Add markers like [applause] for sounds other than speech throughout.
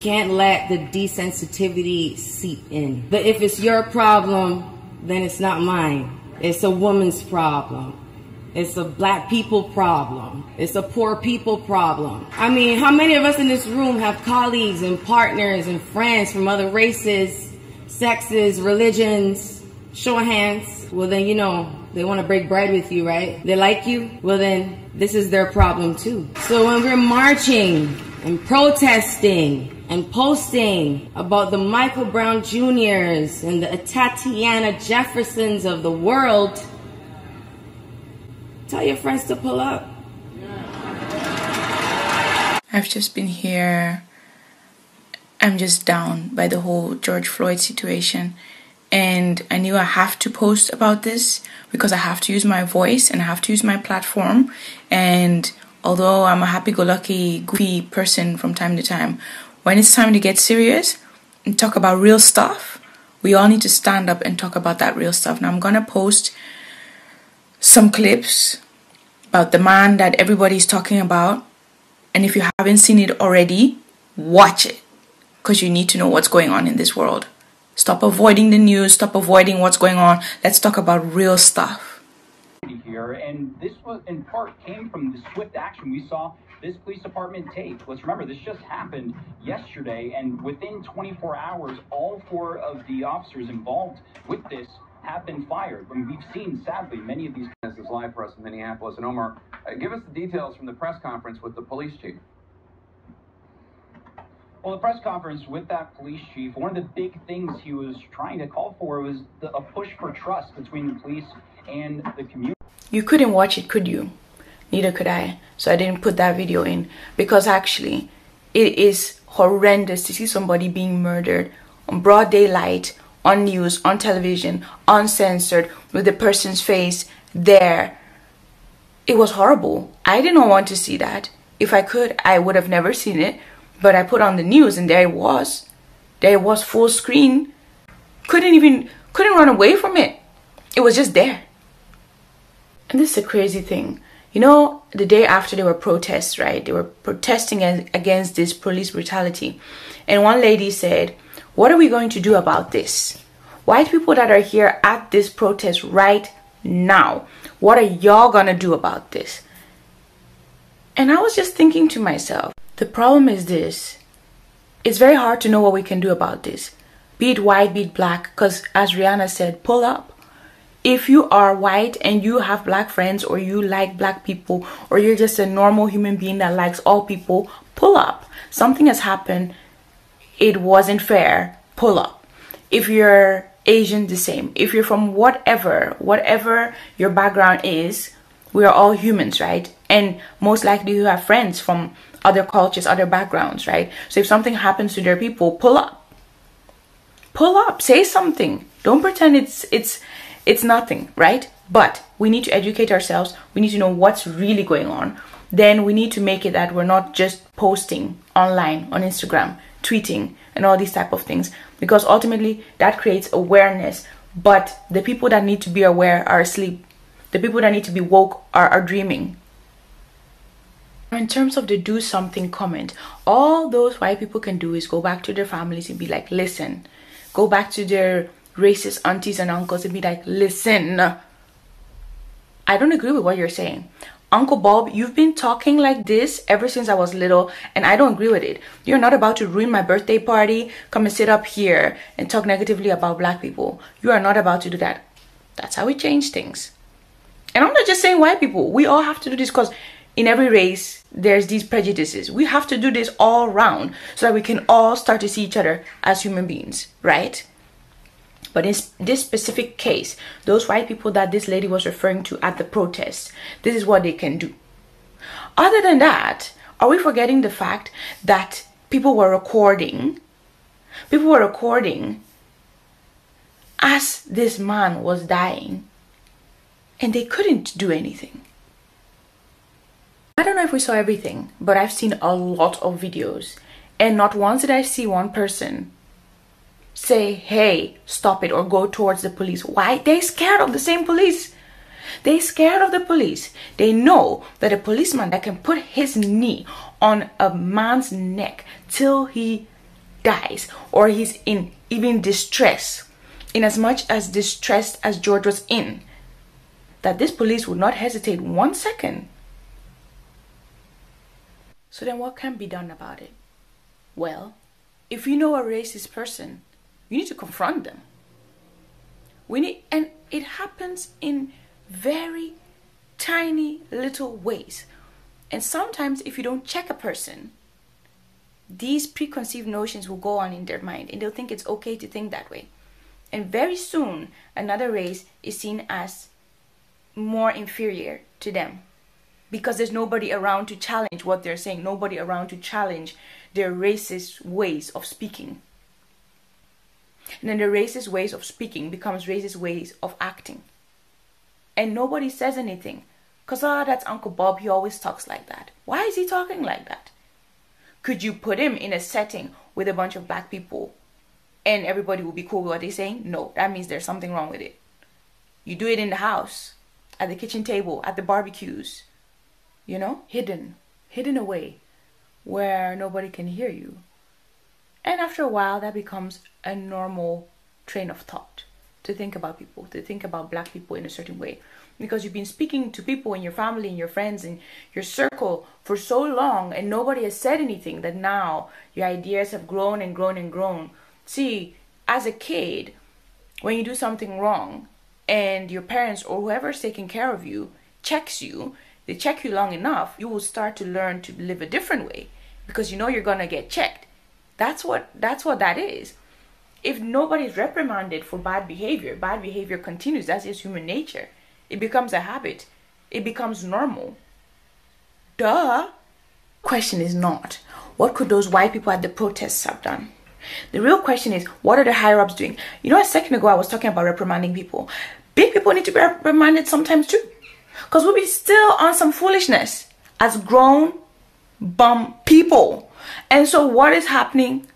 Can't let the desensitivity seep in. But if it's your problem, then it's not mine. It's a woman's problem. It's a black people problem. It's a poor people problem. I mean, how many of us in this room have colleagues and partners and friends from other races, sexes, religions? Show of hands. Well, then, you know, they want to break bread with you, right? They like you. Well, then this is their problem too. So when we're marching and protesting and posting about the Michael Brown Juniors and the Atatiana Jeffersons of the world, tell your friends to pull up. I've just been here. I'm just down by the whole George Floyd situation. And I knew I have to post about this because I have to use my voice and I have to use my platform. And although I'm a happy go lucky, goofy person from time to time, when it's time to get serious and talk about real stuff, we all need to stand up and talk about that real stuff. Now, I'm gonna post some clips about the man that everybody's talking about. And if you haven't seen it already, watch it because you need to know what's going on in this world. Stop avoiding the news, stop avoiding what's going on. Let's talk about real stuff. Here, and this was in part came from the swift action we saw this police department tape. Let's remember, this just happened yesterday, and within 24 hours, all four of the officers involved with this have been fired. I mean, we've seen, sadly, many of these. This is live for us in Minneapolis. And Omar, uh, give us the details from the press conference with the police chief. Well, the press conference with that police chief, one of the big things he was trying to call for was the, a push for trust between the police and the community. You couldn't watch it, could you? Neither could I. So I didn't put that video in because actually it is horrendous to see somebody being murdered on broad daylight, on news, on television, uncensored, with the person's face there. It was horrible. I did not want to see that. If I could, I would have never seen it. But I put on the news and there it was. There it was full screen. Couldn't even, couldn't run away from it. It was just there. And this is a crazy thing. You know, the day after there were protests, right? They were protesting against this police brutality. And one lady said, What are we going to do about this? White people that are here at this protest right now, what are y'all gonna do about this? And I was just thinking to myself, the problem is this it's very hard to know what we can do about this. Be it white, be it black, because as Rihanna said, pull up. If you are white and you have black friends, or you like black people, or you're just a normal human being that likes all people, pull up. Something has happened, it wasn't fair, pull up. If you're Asian, the same. If you're from whatever, whatever your background is, we are all humans, right? And most likely you have friends from other cultures, other backgrounds, right? So if something happens to their people, pull up. Pull up, say something. Don't pretend it's it's it's nothing, right? But we need to educate ourselves. We need to know what's really going on. Then we need to make it that we're not just posting online on Instagram, tweeting, and all these type of things because ultimately that creates awareness. But the people that need to be aware are asleep. The people that need to be woke are, are dreaming. In terms of the do something comment, all those white people can do is go back to their families and be like, listen. Go back to their racist aunties and uncles and be like, listen. I don't agree with what you're saying. Uncle Bob, you've been talking like this ever since I was little, and I don't agree with it. You're not about to ruin my birthday party, come and sit up here and talk negatively about black people. You are not about to do that. That's how we change things. And I'm not just saying white people. We all have to do this because in every race there's these prejudices we have to do this all around so that we can all start to see each other as human beings right but in this specific case those white people that this lady was referring to at the protest this is what they can do other than that are we forgetting the fact that people were recording people were recording as this man was dying and they couldn't do anything I don't know if we saw everything, but I've seen a lot of videos. And not once did I see one person say, hey, stop it or go towards the police. Why? They scared of the same police. They scared of the police. They know that a policeman that can put his knee on a man's neck till he dies or he's in even distress, in as much as distressed as George was in, that this police would not hesitate one second. So then what can be done about it? Well, if you know a racist person, you need to confront them. We need and it happens in very tiny little ways. And sometimes if you don't check a person, these preconceived notions will go on in their mind and they'll think it's okay to think that way. And very soon, another race is seen as more inferior to them because there's nobody around to challenge what they're saying, nobody around to challenge their racist ways of speaking. And then the racist ways of speaking becomes racist ways of acting. And nobody says anything. Because, ah, oh, that's Uncle Bob. He always talks like that. Why is he talking like that? Could you put him in a setting with a bunch of black people and everybody will be cool with what they're saying? No, that means there's something wrong with it. You do it in the house, at the kitchen table, at the barbecues, you know, hidden, hidden away where nobody can hear you. And after a while, that becomes a normal train of thought to think about people, to think about black people in a certain way. Because you've been speaking to people in your family and your friends and your circle for so long and nobody has said anything that now your ideas have grown and grown and grown. See, as a kid, when you do something wrong and your parents or whoever's taking care of you checks you, they check you long enough, you will start to learn to live a different way because you know you're gonna get checked. That's what that's what that is. If nobody's reprimanded for bad behavior, bad behavior continues. That's just human nature. It becomes a habit. It becomes normal. Duh. Question is not what could those white people at the protests have done? The real question is what are the higher ups doing? You know, a second ago I was talking about reprimanding people. Big people need to be reprimanded sometimes too. Because we'll be still on some foolishness as grown bum people. And so what is happening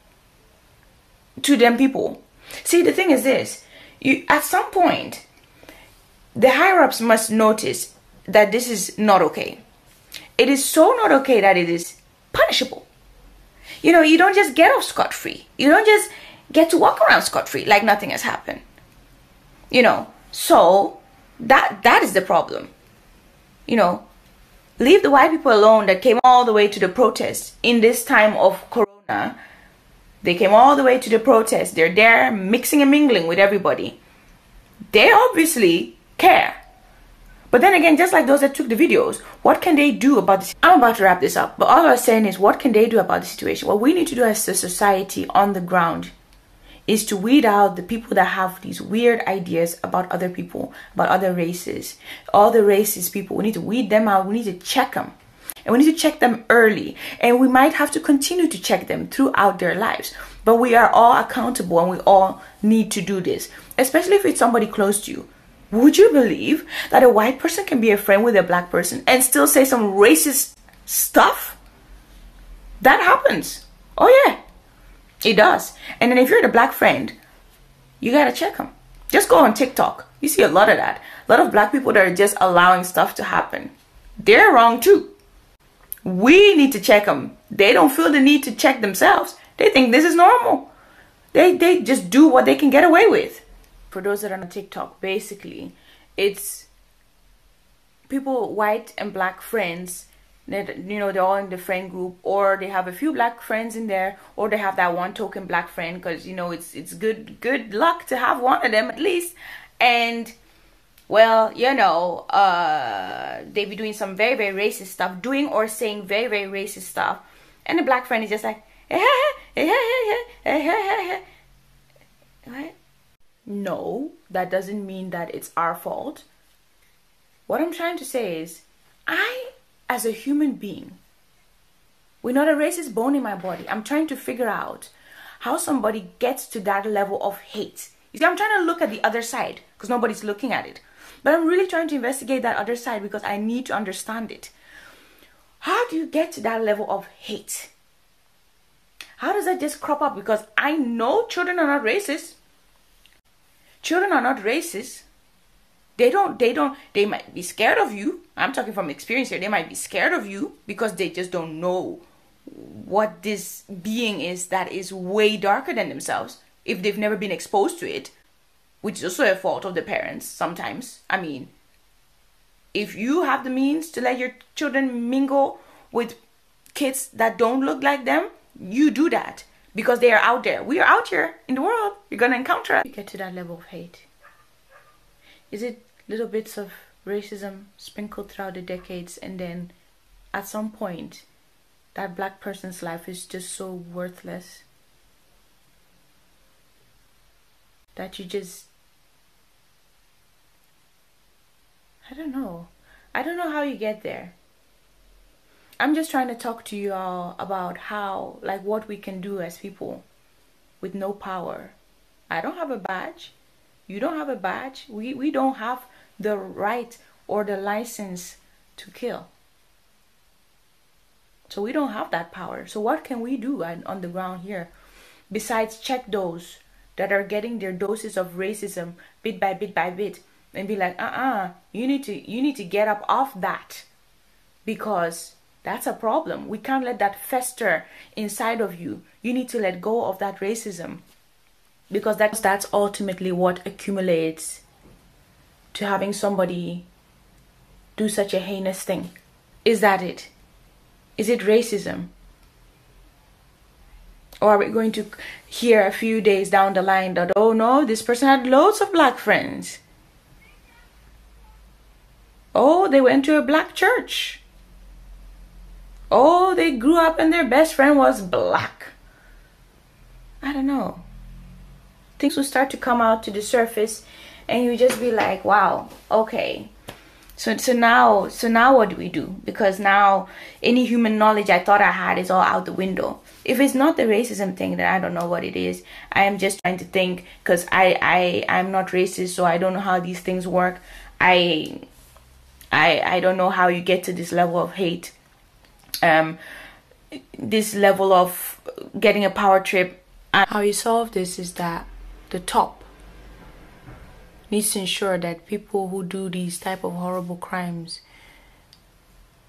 to them people? See, the thing is this. You at some point the higher ups must notice that this is not okay. It is so not okay that it is punishable. You know, you don't just get off scot free. You don't just get to walk around scot free like nothing has happened. You know, so that that is the problem. You know, leave the white people alone that came all the way to the protest in this time of corona. They came all the way to the protest. They're there mixing and mingling with everybody. They obviously care. But then again just like those that took the videos what can they do about this? I'm about to wrap this up but all i was saying is what can they do about the situation? What we need to do as a society on the ground is to weed out the people that have these weird ideas about other people, about other races, all the racist people. We need to weed them out. We need to check them. And we need to check them early. And we might have to continue to check them throughout their lives. But we are all accountable and we all need to do this, especially if it's somebody close to you. Would you believe that a white person can be a friend with a black person and still say some racist stuff? That happens. Oh, yeah. It does. And then if you're the black friend, you gotta check them. Just go on TikTok. You see a lot of that. A lot of black people that are just allowing stuff to happen. They're wrong too. We need to check them. They don't feel the need to check themselves. They think this is normal. They they just do what they can get away with. For those that are on TikTok, basically, it's people, white and black friends you know they're all in the friend group or they have a few black friends in there or they have that one token black friend because you know it's it's good good luck to have one of them at least. And well you know uh they be doing some very very racist stuff doing or saying very very racist stuff. And the black friend is just like [laughs] what? No that doesn't mean that it's our fault. What i'm trying to say is i as a human being, with not a racist bone in my body, I'm trying to figure out how somebody gets to that level of hate. You see, I'm trying to look at the other side because nobody's looking at it. But I'm really trying to investigate that other side because I need to understand it. How do you get to that level of hate? How does that just crop up? Because I know children are not racist. Children are not racist. They don't, they don't, they might be scared of you. I'm talking from experience here. They might be scared of you because they just don't know what this being is that is way darker than themselves if they've never been exposed to it, which is also a fault of the parents sometimes. I mean, if you have the means to let your children mingle with kids that don't look like them, you do that because they are out there. We are out here in the world. You're gonna encounter. You get to that level of hate. Is it little bits of racism sprinkled throughout the decades and then at some point that black person's life is just so worthless that you just I don't know. I don't know how you get there. I'm just trying to talk to you all about how, like, what we can do as people with no power. I don't have a badge. You don't have a badge. We, we don't have the right or the license to kill. So we don't have that power. So what can we do on the ground here besides check those that are getting their doses of racism bit by bit by bit and be like, "Uh-uh, you need to you need to get up off that." Because that's a problem. We can't let that fester inside of you. You need to let go of that racism. Because that's that's ultimately what accumulates to having somebody do such a heinous thing. Is that it? Is it racism? Or are we going to hear a few days down the line that, oh no, this person had loads of black friends? Oh, they went to a black church. Oh, they grew up and their best friend was black. I don't know. Things will start to come out to the surface and you just be like, wow, okay. So so now so now what do we do? Because now any human knowledge I thought I had is all out the window. If it's not the racism thing, then I don't know what it is. I am just trying to think because I I I'm not racist, so I don't know how these things work. I I I don't know how you get to this level of hate. Um, this level of getting a power trip. and How you solve this is that the top needs to ensure that people who do these type of horrible crimes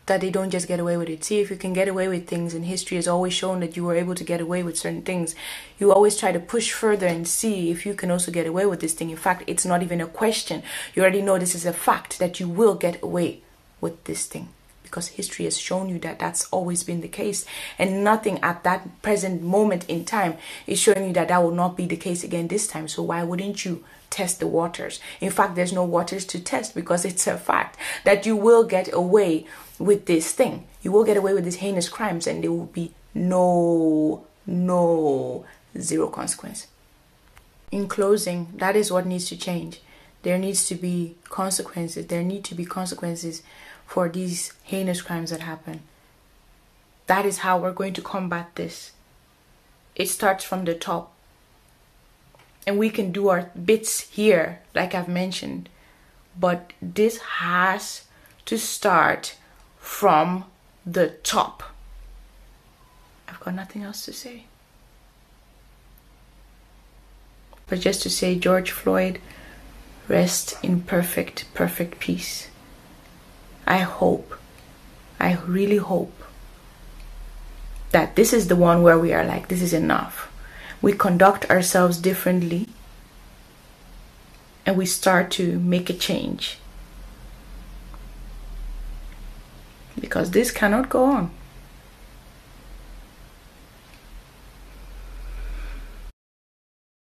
that they don't just get away with it. See if you can get away with things and history has always shown that you were able to get away with certain things. You always try to push further and see if you can also get away with this thing. In fact, it's not even a question. You already know this is a fact that you will get away with this thing because history has shown you that that's always been the case. And nothing at that present moment in time is showing you that that will not be the case again this time. So why wouldn't you test the waters? In fact there's no waters to test because it's a fact that you will get away with this thing. You will get away with these heinous crimes and there will be no no zero consequence. In closing that is what needs to change. There needs to be consequences. There need to be consequences for these heinous crimes that happen. That is how we're going to combat this. It starts from the top. And we can do our bits here, like I've mentioned. But this has to start from the top. I've got nothing else to say. But just to say, George Floyd, rest in perfect, perfect peace. I hope, I really hope that this is the one where we are like, this is enough. We conduct ourselves differently and we start to make a change. Because this cannot go on.